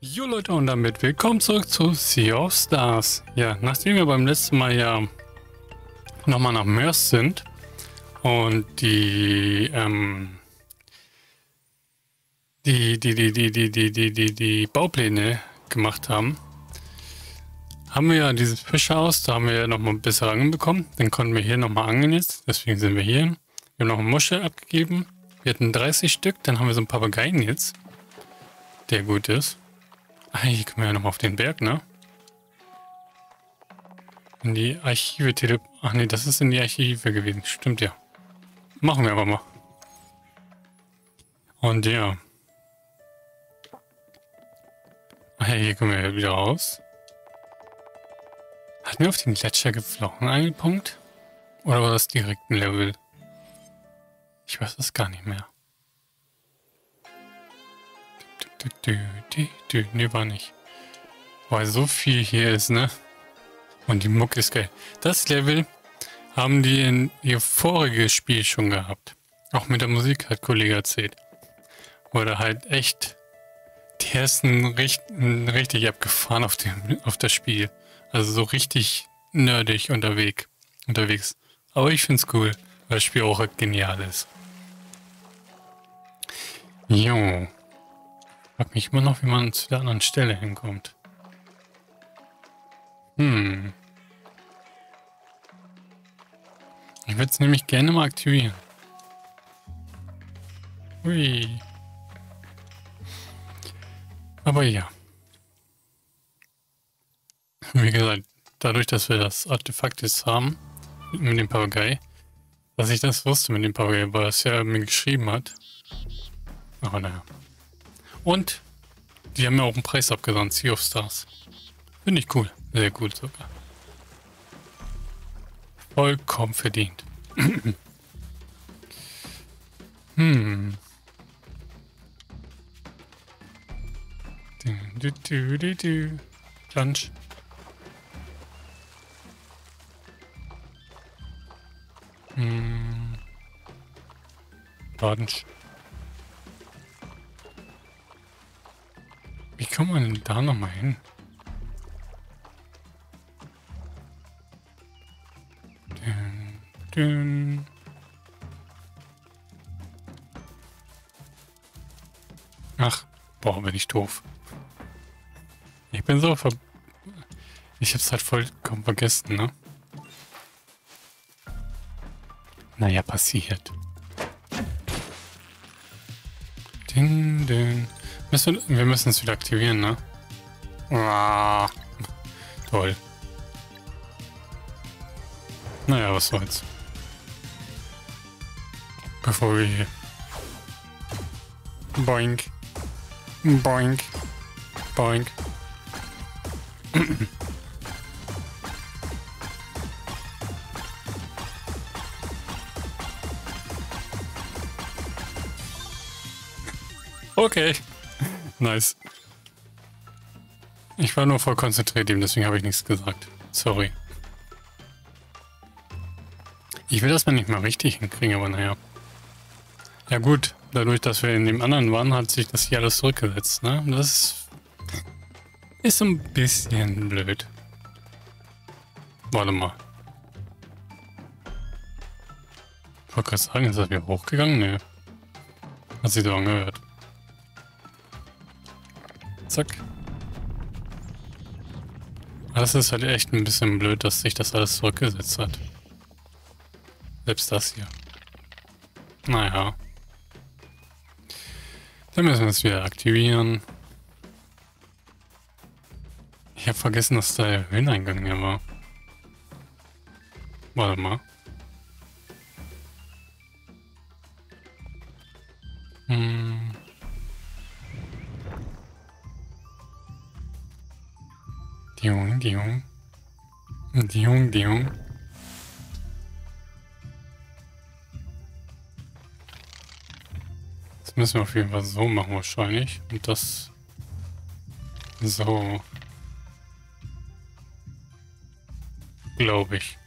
Jo Leute und damit willkommen zurück zu Sea of Stars. Ja, nachdem wir beim letzten Mal ja nochmal nach Mörs sind und die, ähm, die, die, die, die, die, die, die, die, die Baupläne gemacht haben, haben wir ja dieses Fischerhaus, da haben wir ja nochmal besser angekommen. Dann konnten wir hier nochmal angeln jetzt, deswegen sind wir hier. Wir haben noch eine Muschel abgegeben. Wir hatten 30 Stück, dann haben wir so einen Papageien jetzt, der gut ist. Ah, hier können wir ja nochmal auf den Berg, ne? In die Archive tele... Ach nee, das ist in die Archive gewesen. Stimmt ja. Machen wir aber mal. Und ja. Ach ja, hier kommen wir wieder raus. Hatten wir auf den Gletscher geflogen einen Punkt? Oder war das direkt ein Level? Ich weiß es gar nicht mehr. Ne, war nicht. Weil so viel hier ist, ne? Und die Muck ist geil. Das Level haben die in ihr voriges Spiel schon gehabt. Auch mit der Musik hat Kollege erzählt. Oder halt echt die ersten richt richtig abgefahren auf, dem, auf das Spiel. Also so richtig nerdig unterwegs. unterwegs. Aber ich find's cool, weil das Spiel auch genial ist. Jo. Frag mich immer noch, wie man zu der anderen Stelle hinkommt. Hm. Ich würde es nämlich gerne mal aktivieren. Hui. Aber ja. Wie gesagt, dadurch, dass wir das Artefakt jetzt haben, mit dem Papagei, dass ich das wusste mit dem Papagei, weil es ja mir geschrieben hat. Aber naja. Und die haben mir auch einen Preis abgesandt, Sea of Stars. Finde ich cool. Sehr gut sogar. Vollkommen verdient. hm. Du, du, du, du. Lunch. Hm. Lunch. Wie kommt man denn da nochmal hin? Dün, dün. Ach, boah, bin ich doof. Ich bin so ver... Ich hab's halt vollkommen vergessen, ne? Naja, passiert. Din, din. Müssen, wir müssen es wieder aktivieren, ne? Ah, toll. Naja, was soll's. Bevor wir hier... Boink. Boink. Boink. okay. Nice. Ich war nur voll konzentriert eben, deswegen habe ich nichts gesagt. Sorry. Ich will das mal nicht mal richtig hinkriegen, aber naja. Ja gut, dadurch, dass wir in dem anderen waren, hat sich das hier alles zurückgesetzt, ne? Das ist ein bisschen blöd. Warte mal. Ich wollte gerade sagen, ist das wieder hochgegangen? Ne. Hat sich so angehört. Zack. Das ist halt echt ein bisschen blöd, dass sich das alles zurückgesetzt hat. Selbst das hier. Naja. Dann müssen wir es wieder aktivieren. Ich habe vergessen, dass da der Höheneingang hier war. Warte mal. Diung, Diung. Diung, Diung. Das müssen wir auf jeden Fall so machen wahrscheinlich. Und das so. Glaube ich.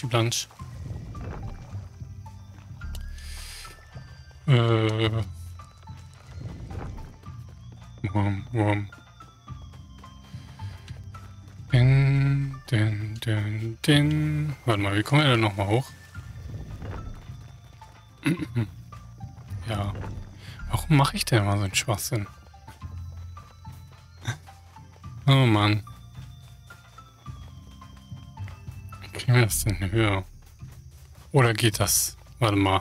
Planschi Plansch. Äh. Wurm, Wurm. Din, din, din, din. Warte mal, wie kommen wir da nochmal hoch? ja. Warum mache ich denn immer so einen Schwachsinn? Oh Mann. Das denn höher? Oder geht das? Warte mal.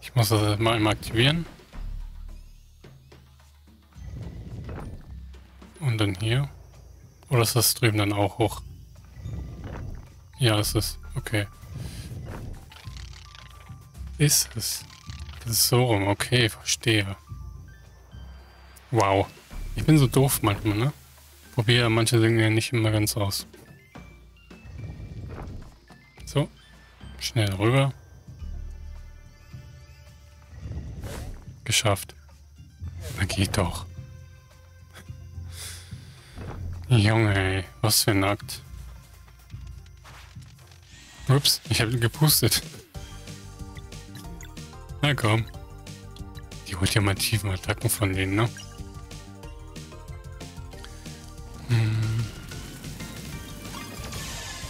Ich muss das mal einmal aktivieren. Und dann hier. Oder ist das drüben dann auch hoch? Ja, ist es. Okay. Ist es. Das ist so rum. Okay, verstehe. Wow. Ich bin so doof manchmal, ne? Probiere manche Dinge nicht immer ganz aus. So. Schnell rüber. Geschafft. Na geht doch. Junge, ey. Was für ein Akt. Ups, ich habe gepustet. Na komm. Die ultimativen Attacken von denen, ne?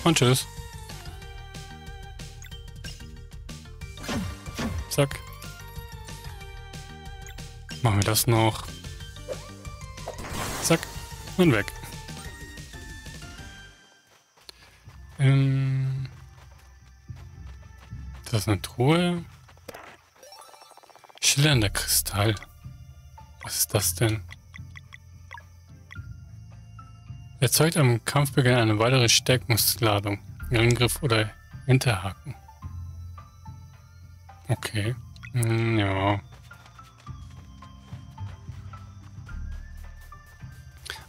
Und tschüss. Zack. Machen wir das noch. Zack. Und weg. Ähm. Das ist eine Truhe. Schillernder Kristall. Was ist das denn? Erzeugt am Kampfbeginn eine weitere Stärkungsladung. Angriff oder Hinterhaken. Okay. Hm, ja.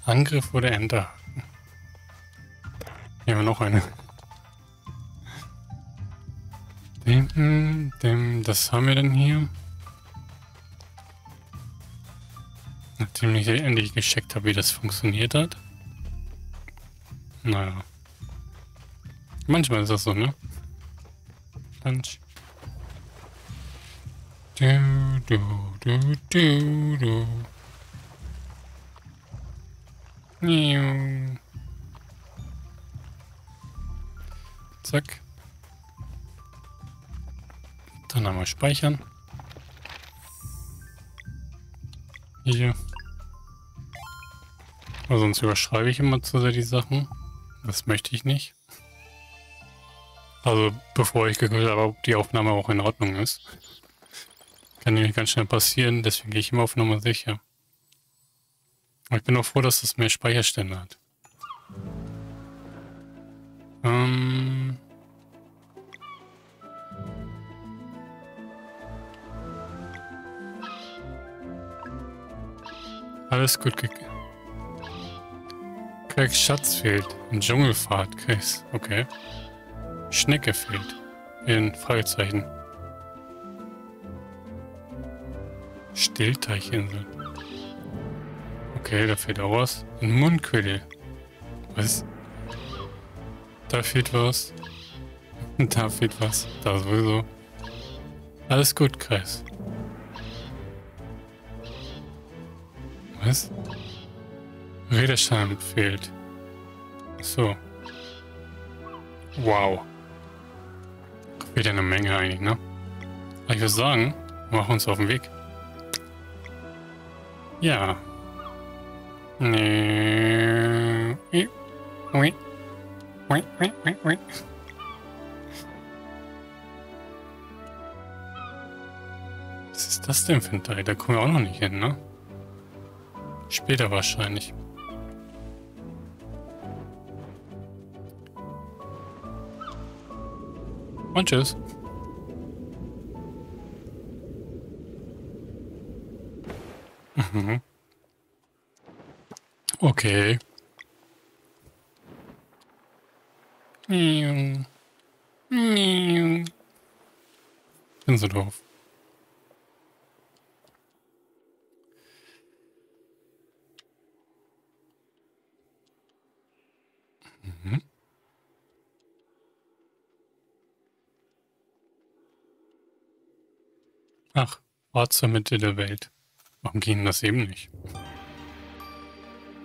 Angriff oder Hinterhaken. Hier haben wir noch eine. Dem, dem, das haben wir denn hier. Nachdem ich endlich gecheckt habe, wie das funktioniert hat. Naja. Manchmal ist das so, ne? Punch. Du, du, du, du, du. Zack. Dann einmal speichern. Hier. Sonst überschreibe ich immer zu sehr die Sachen. Das möchte ich nicht. Also bevor ich geguckt habe, ob die Aufnahme auch in Ordnung ist. Kann nämlich ganz schnell passieren, deswegen gehe ich immer auf Nummer sicher. Aber ich bin auch froh, dass das mehr Speicherstände hat. Ähm... Alles gut gegangen. Craigs Schatz fehlt. In Dschungelfahrt, Chris. Okay. Schnecke fehlt. In Fragezeichen. Stillteichinsel. Okay, da fehlt auch was. Ein Mundquidel. Was? Da fehlt was. Da fehlt was. Da sowieso. Alles gut, Kreis. Was? Redeschein fehlt. So. Wow. Wieder eine Menge eigentlich, ne? Aber ich würde sagen, wir machen uns auf den Weg. Ja. Nee. Ui. Ui, ui, ui, ui. Was ist das denn für ein Teil? Da kommen wir auch noch nicht hin, ne? Später wahrscheinlich. Und tschüss. Mhm. Okay. Bin so doof. Ach, Ort zur Mitte der Welt. Warum ging das eben nicht?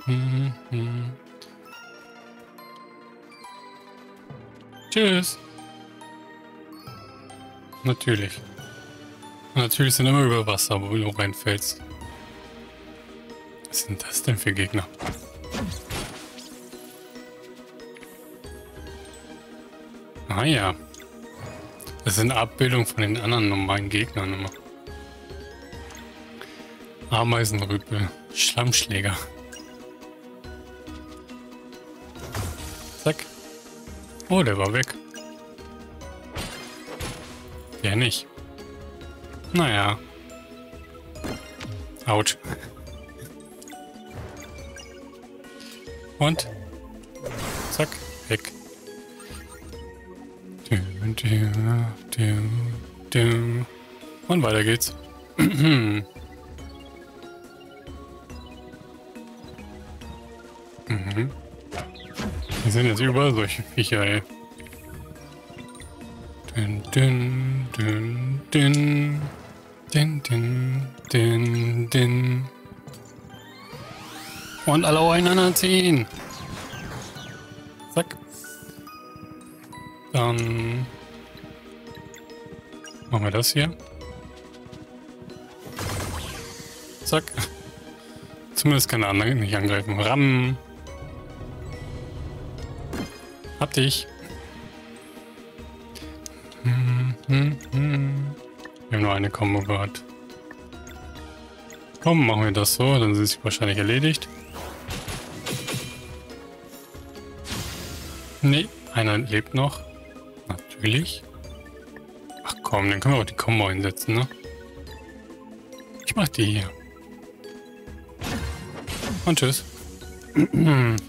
Hm, hm. Tschüss. Natürlich. natürlich sind immer über Wasser, wo du reinfällst. Was sind das denn für Gegner? Ah ja. Das sind Abbildungen von den anderen normalen Gegnern immer. Ameisenrüpel, Schlammschläger. Zack. Oh, der war weg. Der nicht. Naja. Autsch. Und? Zack, weg. Und weiter geht's. sind jetzt überall solche Viecher, ey. Dün, dün, dün, dün. Din, din, din, din. Und alle aufeinander ziehen. Zack. Dann machen wir das hier. Zack. Zumindest kann der andere nicht angreifen. Ram. Hab dich. Wir haben nur eine Kombo gehabt. Komm, machen wir das so, dann sind sie wahrscheinlich erledigt. Nee, einer lebt noch. Natürlich. Ach komm, dann können wir auch die Combo einsetzen, ne? Ich mach die hier. Und tschüss.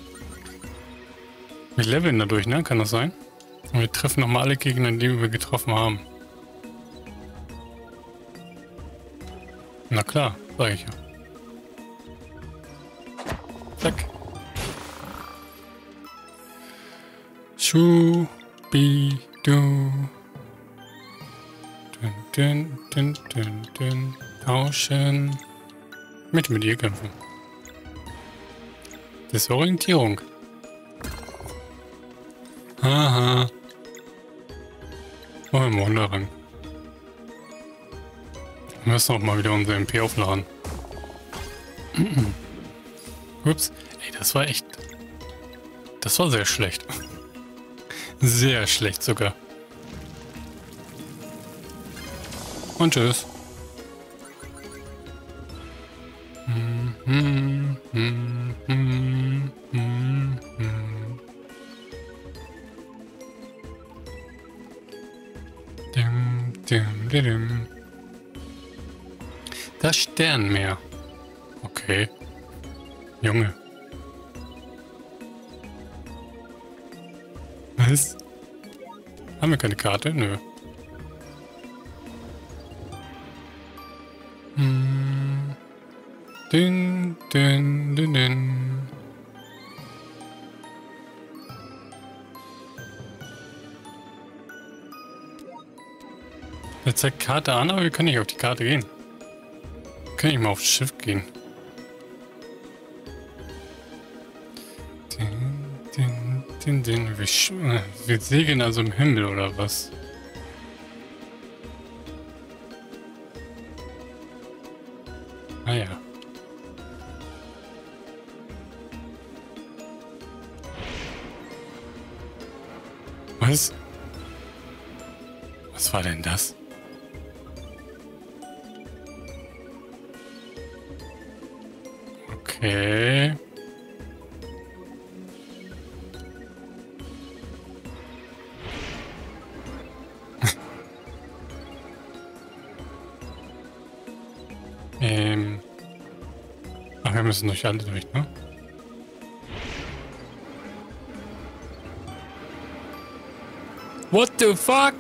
wir leveln dadurch, ne? Kann das sein? Und wir treffen nochmal alle Gegner, die wir getroffen haben. Na klar, sag ich ja. Zack. Schuh, bi, du. Dün, dün, dün, dün, dün. Tauschen. Mit mit ihr kämpfen. Desorientierung. Haha. Oh, im Wunderrang. Wir müssen auch mal wieder unser MP aufladen. Ups. Ey, das war echt... Das war sehr schlecht. Sehr schlecht sogar. Und tschüss. Das Sternmeer. Okay. Junge. Was? Haben wir keine Karte? Nö. Hm. Din, din, din, din. Er zeigt Karte an, aber wir können nicht auf die Karte gehen. Können nicht mal aufs Schiff gehen. Den, den, wir, äh, wir segeln also im Himmel oder was? Ah ja. Was? Was war denn das? Okay. Ähm. Ach, wir müssen durch alle durch, ne? What the fuck?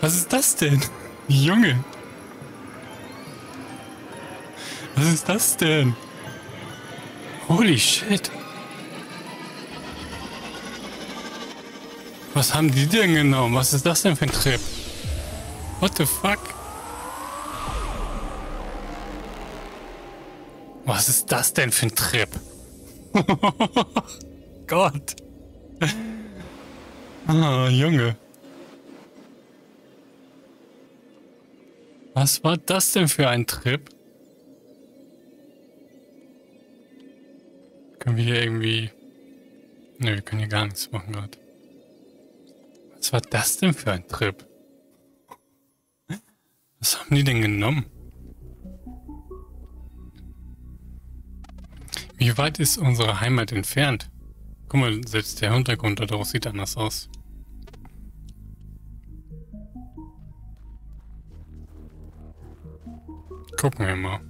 Was ist das denn? Junge. Was ist das denn? Holy shit. Was haben die denn genommen? Was ist das denn für ein Trip? What the fuck? Was ist das denn für ein Trip? Gott. Ah, Junge. Was war das denn für ein Trip? Können wir hier irgendwie... Ne, wir können hier gar nichts machen gerade. Was war das denn für ein Trip? Was haben die denn genommen? Wie weit ist unsere Heimat entfernt? Guck mal, selbst der Hintergrund daraus sieht anders aus. Gucken wir mal.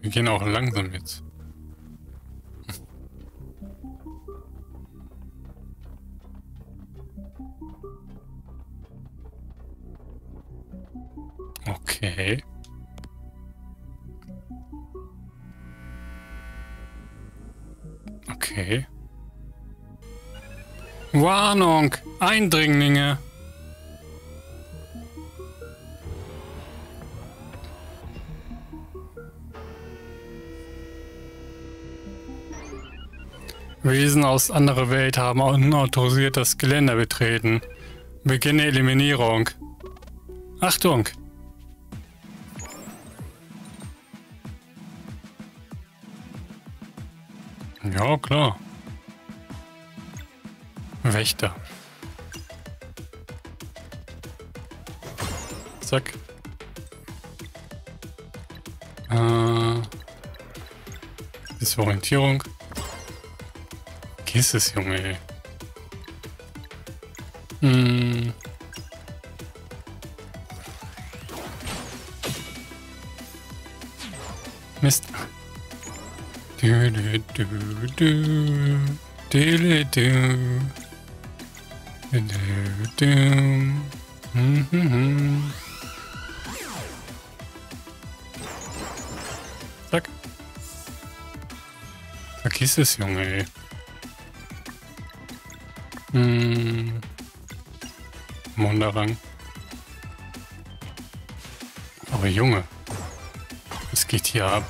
Wir gehen auch langsam jetzt. Warnung! Eindringlinge! Wesen aus anderer Welt haben unautorisiert das Geländer betreten. Beginne Eliminierung. Achtung! Ja, klar. Wächter. Zack. Äh, Disorientierung. Vergiss es, Junge. Hm. Mist. Du, du, du, du. Du, du. Du. Zack. Vergiss es, Junge. Hm. Mondarang. Aber Junge. Was geht hier ab?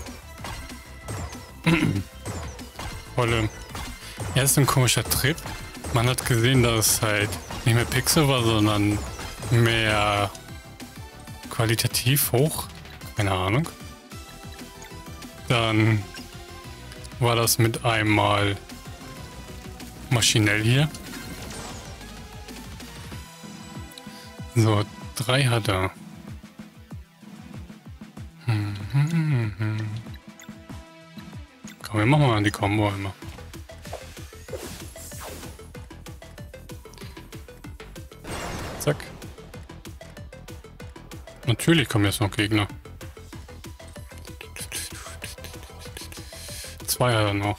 Volle. Erst ein komischer Trip. Man hat gesehen, dass es halt nicht mehr Pixel war, sondern mehr qualitativ hoch. Keine Ahnung. Dann war das mit einmal maschinell hier. So, drei hat er. Hm, hm, hm. Komm, wir machen mal die Combo einmal. Zack. Natürlich kommen jetzt noch Gegner. Zwei hat er noch.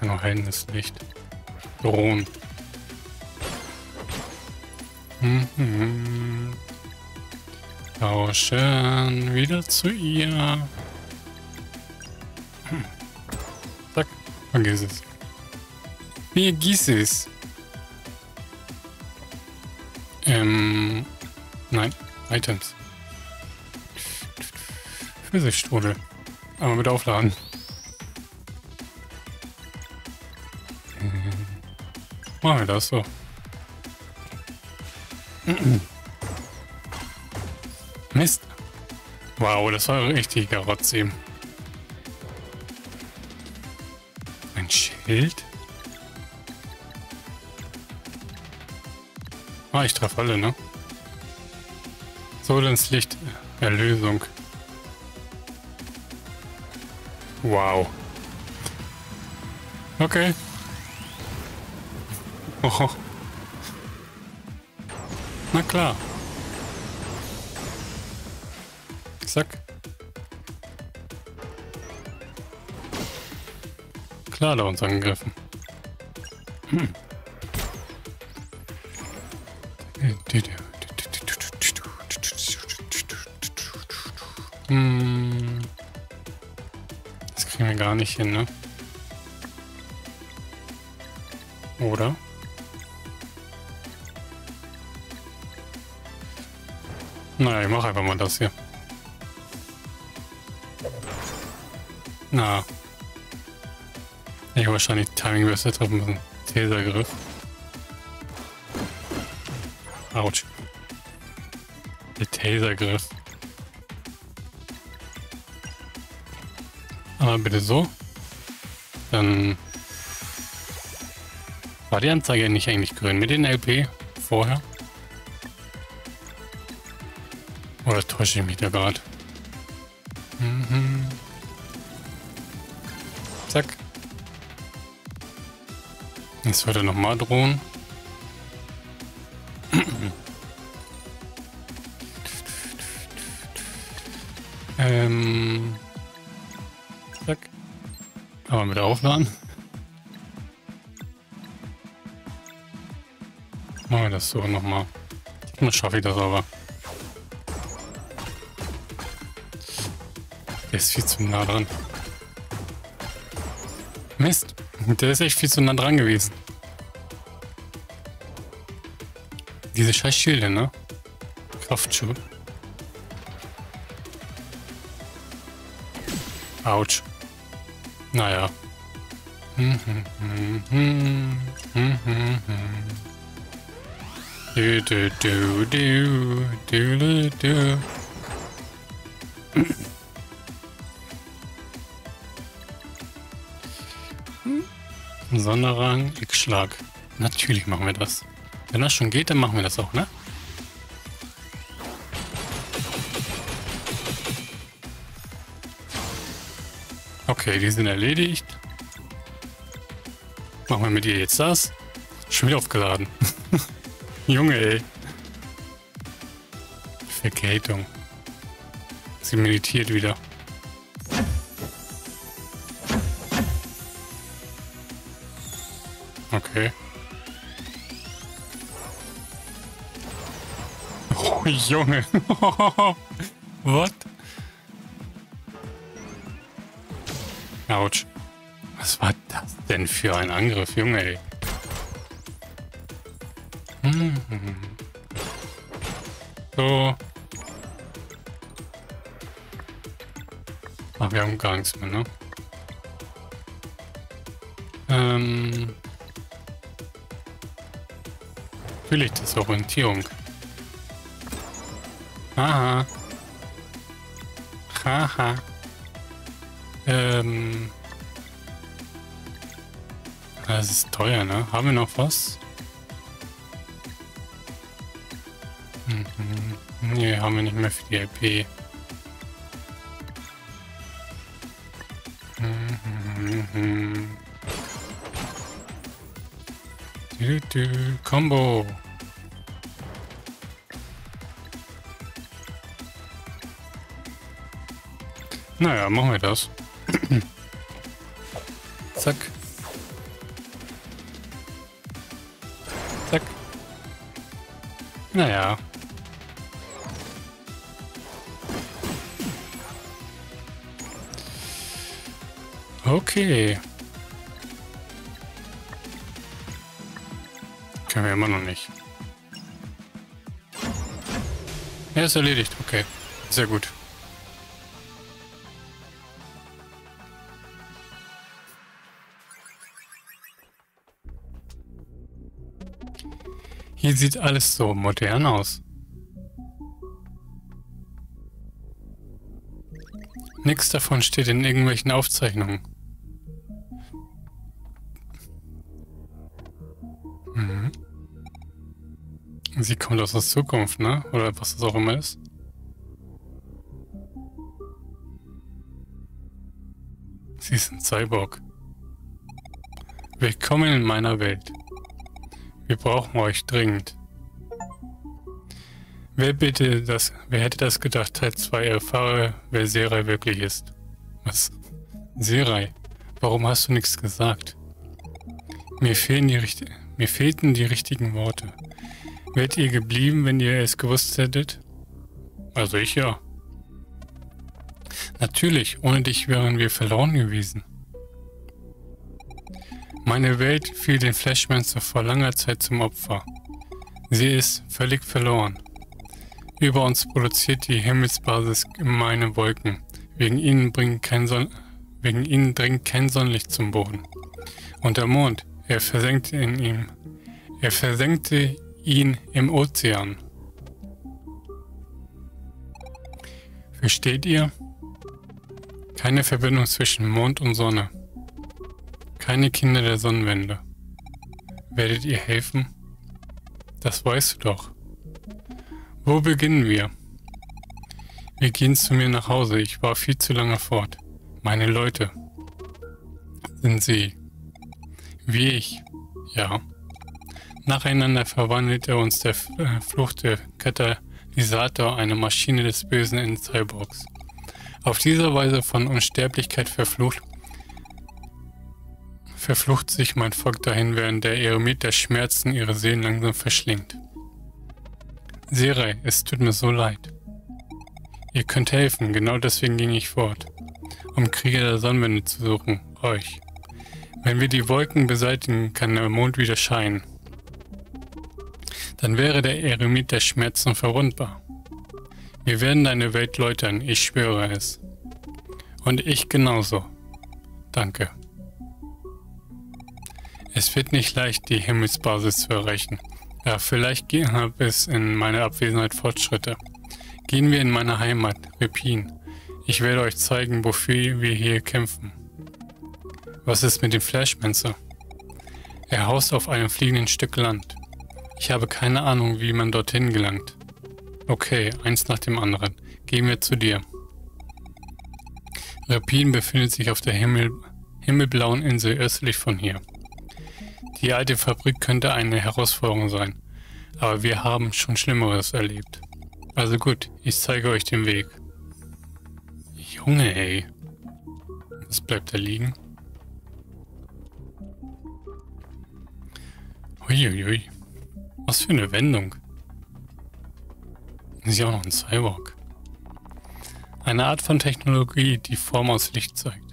Kann noch helles Licht. Drohen. Mhm. Tauschen wieder zu ihr. Hm. Zack, vergiss es. Vergiss es. Items. Pfirsichstrudel. Einmal mit aufladen. Machen wir das so. Mist. Wow, das war richtiger Rotz. Ein Schild? Ah, ich treffe alle, ne? So ins Licht. Erlösung. Wow. Okay. Oh. Na klar. Zack. Klar, da uns angegriffen. Hm. gleiche, ne? Oder? Naja, ich mache einfach mal das hier. Na. Ich habe wahrscheinlich Timing besser treffen müssen. Tasergriff. Autsch. Der Tasergriff. Aber bitte so. Dann war die Anzeige nicht eigentlich grün mit den LP vorher? Oder täusche ich mich da gerade? Mhm. Zack. Jetzt wird er nochmal drohen. Aufladen. Machen wir das so nochmal. Dann schaffe ich das aber. Der ist viel zu nah dran. Mist. Der ist echt viel zu nah dran gewesen. Diese scheiß Schilde, ne? Kraftschub. Autsch. Naja. Du, du, du, du, du, du. Sonderrang, X-Schlag. Natürlich machen wir das. Wenn das schon geht, dann machen wir das auch, ne? Okay, die sind erledigt. Machen wir mit ihr jetzt das. Schon wieder aufgeladen. Junge, ey. Verkältung. Sie meditiert wieder. Okay. Oh, Junge. What? Autsch. Was war das denn für ein Angriff, Junge, ey? So. Ach, wir haben gar nichts mehr, ne? Ähm. Natürlich, das ist Orientierung. Aha. Haha. Ähm. Das ist teuer, ne? Haben wir noch was? Mhm. Nee, haben wir nicht mehr für die LP. Mhm. Du, du, Combo. Naja, machen wir das. Zack. Naja. Okay. Können wir immer noch nicht. Er ist erledigt. Okay. Sehr gut. Hier sieht alles so modern aus. Nichts davon steht in irgendwelchen Aufzeichnungen. Sie kommt aus der Zukunft, ne? Oder was das auch immer ist. Sie ist ein Cyborg. Willkommen in meiner Welt. Wir brauchen euch dringend. Wer bitte das, wer hätte das gedacht, Teil 2 erfahre, wer Serai wirklich ist? Was? Serai? Warum hast du nichts gesagt? Mir fehlen die mir fehlten die richtigen Worte. Wärt ihr geblieben, wenn ihr es gewusst hättet? Also ich ja. Natürlich, ohne dich wären wir verloren gewesen. Meine Welt fiel den Flashmans vor langer Zeit zum Opfer. Sie ist völlig verloren. Über uns produziert die Himmelsbasis gemeine Wolken. Wegen ihnen Wegen ihnen dringt kein Sonnenlicht zum Boden. Und der Mond, er versenkte in ihm. Er versenkte ihn im Ozean. Versteht ihr? Keine Verbindung zwischen Mond und Sonne. Keine Kinder der Sonnenwende. Werdet ihr helfen? Das weißt du doch. Wo beginnen wir? Wir gehen zu mir nach Hause. Ich war viel zu lange fort. Meine Leute. Sind sie. Wie ich. Ja. Nacheinander verwandelt er uns der äh, Flucht der Katalysator, eine Maschine des Bösen in Cyborgs. Auf diese Weise von Unsterblichkeit verflucht, verflucht sich mein Volk dahin, während der Eremit der Schmerzen ihre Seelen langsam verschlingt. Serei, es tut mir so leid. Ihr könnt helfen, genau deswegen ging ich fort, um Krieger der Sonnenwende zu suchen, euch. Wenn wir die Wolken beseitigen, kann der Mond wieder scheinen. Dann wäre der Eremit der Schmerzen verwundbar. Wir werden deine Welt läutern, ich schwöre es. Und ich genauso. Danke. Es wird nicht leicht, die Himmelsbasis zu erreichen. Ja, vielleicht gab es in meiner Abwesenheit Fortschritte. Gehen wir in meine Heimat, Repin. Ich werde euch zeigen, wofür wir hier kämpfen. Was ist mit dem Flashmancer? Er haust auf einem fliegenden Stück Land. Ich habe keine Ahnung, wie man dorthin gelangt. Okay, eins nach dem anderen. Gehen wir zu dir. Repin befindet sich auf der Himmel himmelblauen Insel östlich von hier. Die alte Fabrik könnte eine Herausforderung sein, aber wir haben schon Schlimmeres erlebt. Also gut, ich zeige euch den Weg. Junge, ey. Was bleibt da liegen? Uiuiui. Was für eine Wendung. Ist ja auch noch ein Cyborg. Eine Art von Technologie, die Form aus Licht zeigt.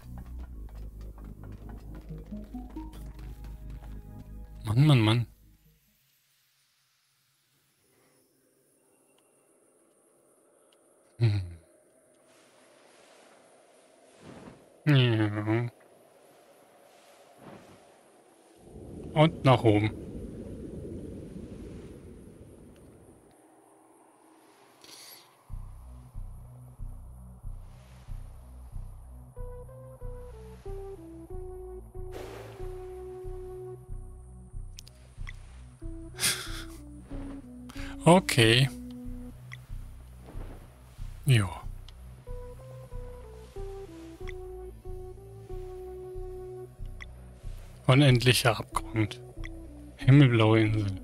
Mann, Mann, Mann. Hm. Ja. Und nach oben. Okay. Jo. Unendlicher Abgrund. Himmelblaue Insel.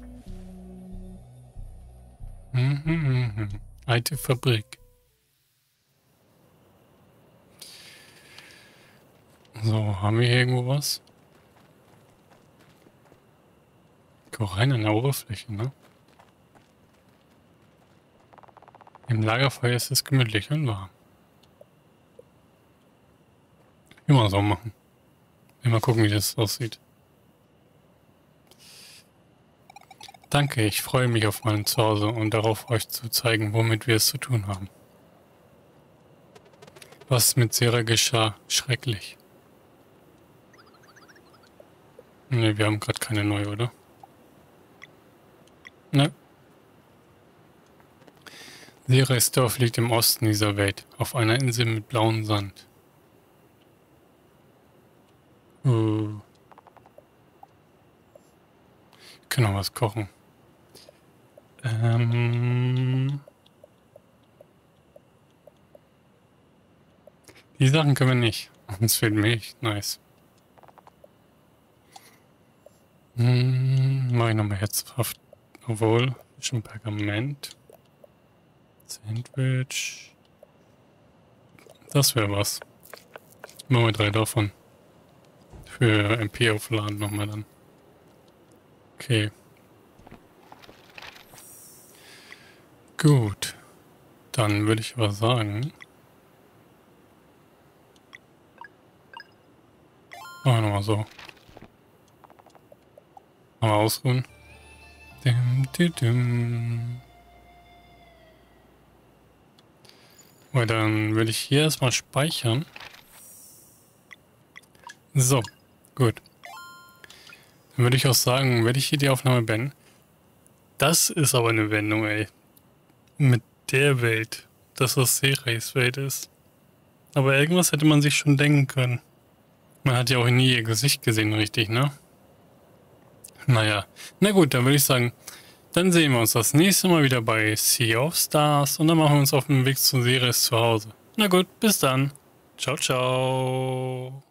Mhm, mhm, mhm. Alte Fabrik. So, haben wir hier irgendwo was? Rein an der Oberfläche, ne? Im Lagerfeuer ist es gemütlich und warm. Immer so machen. Immer gucken, wie das aussieht. Danke, ich freue mich auf mein Zuhause und darauf, euch zu zeigen, womit wir es zu tun haben. Was mit Sera geschah, schrecklich. Ne, wir haben gerade keine neue, oder? Ne. Dorf liegt im Osten dieser Welt, auf einer Insel mit blauem Sand. Uh. Ich kann noch was kochen. Ähm. Die Sachen können wir nicht. Uns fehlt Milch. Nice. Hm, mach ich nochmal herzhaft. Obwohl, schon Pergament. Sandwich. Das wäre was. Machen wir drei davon. Für MP aufladen nochmal dann. Okay. Gut. Dann würde ich aber sagen... Machen wir nochmal so. Mal ausruhen. Dim, dim, dim. Weil dann will ich hier erstmal speichern. So, gut. Dann würde ich auch sagen, werde ich hier die Aufnahme beenden. Das ist aber eine Wendung, ey. Mit der Welt, dass das Sereis Welt ist. Aber irgendwas hätte man sich schon denken können. Man hat ja auch nie ihr Gesicht gesehen, richtig, ne? Naja, na gut, dann würde ich sagen, dann sehen wir uns das nächste Mal wieder bei Sea of Stars und dann machen wir uns auf den Weg zu Ceres zu Hause. Na gut, bis dann. Ciao, ciao.